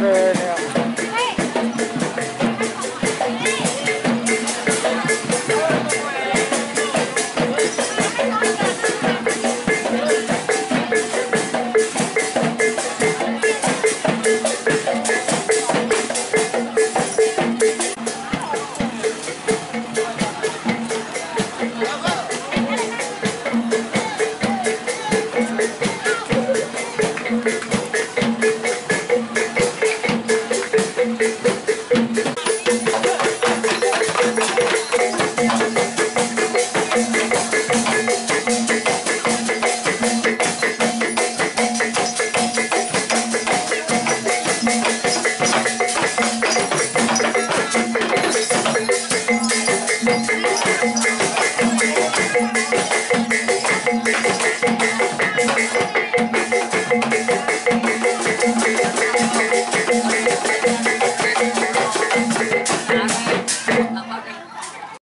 Yeah.